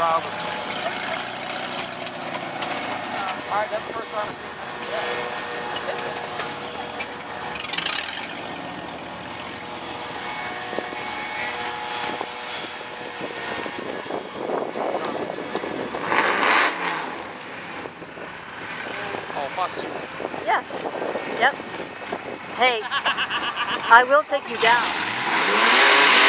driver. All right, that's the first time Oh, must you? Yes. Yep. Hey, I will take you down.